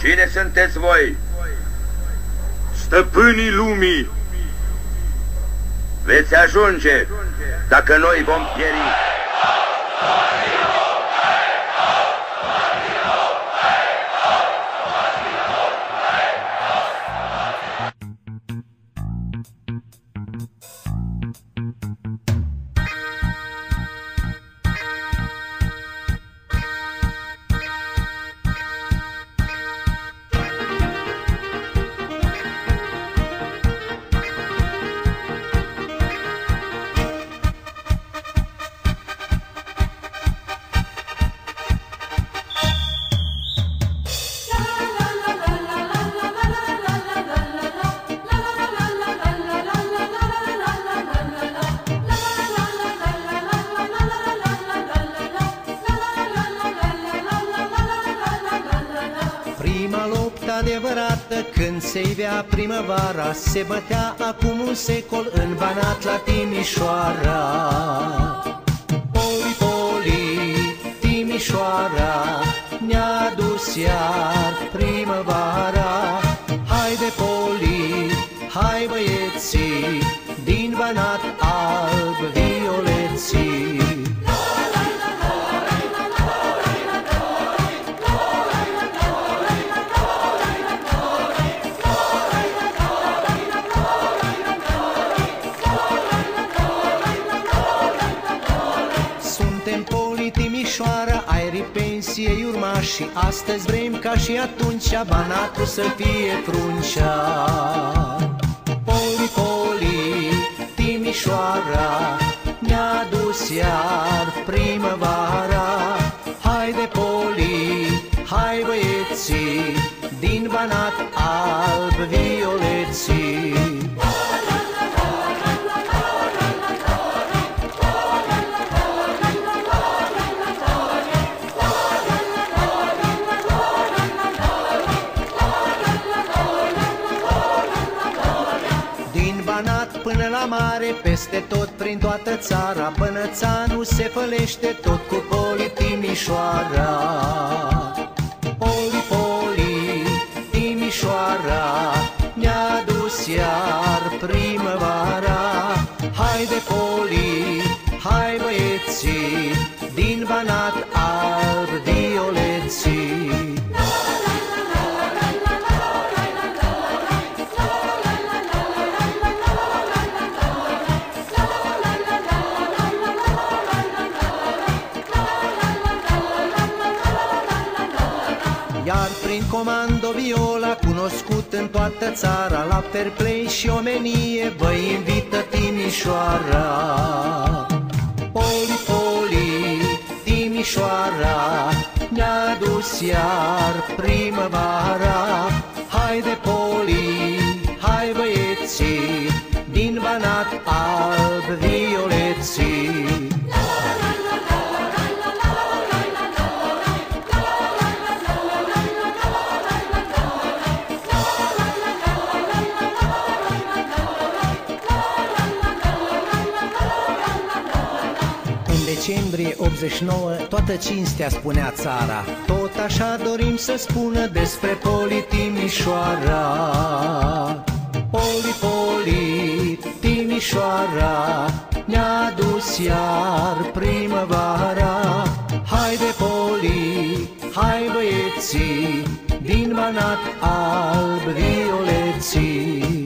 Cine sunteți voi? Stăpânii lumii, Veți ajunge dacă noi vom pieri. Adevărată când se ivea primăvara Se bătea acum un secol în Banat la Timișoara. Poli, poli, Timișoara Ne-a dus iar primăvara pensiei urmași Astăzi vrem ca și atunci Banatul să fie cruncea Poli, poli, Timișoara Ne-a dus iar primăvara. Haide poli, hai băieții Din Banat alb violeții până la mare, peste tot prin toată țara Bănățanul se fălește tot cu poli Timișoara. Poli, poli, Timișoara Ne-a dus iar primăvara. Haide poli, hai băieții Din Banat comando viola, cunoscut în toată țara La fair play și omenie, vă invită Timișoara. Poli, poli, Timișoara Ne-a dus iar primăvara decembrie 89 toată cinstea spunea țara. Tot așa dorim să spună despre Poli Timișoara Poli, Poli, Timișoara Ne-a dus iar primăvara. Haide Poli, hai băieții Din Banat alb violeții